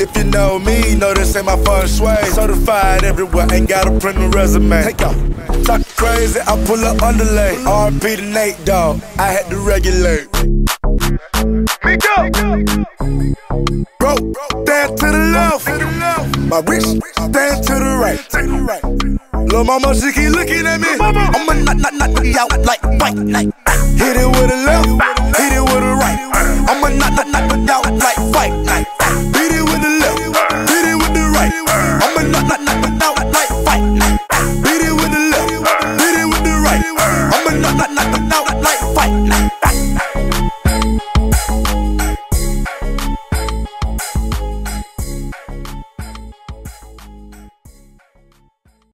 If you know me, know this ain't my fun sway. Certified everywhere, ain't got a print a resume. Takeoff. Talk crazy, I pull up underlay. RP to Nate Dogg. I had to regulate. Me go. Bro, stand to the left. My wrist, stand to the right. Take the right. Lil' mama, she keep looking at me. I'ma knock, knock, knock, knock out like white night. Ah. Hit it with a left, hit it with but knock her down like fight. Beat it with the left, beat it with the right. I'ma knock, knock, knock her down like fight.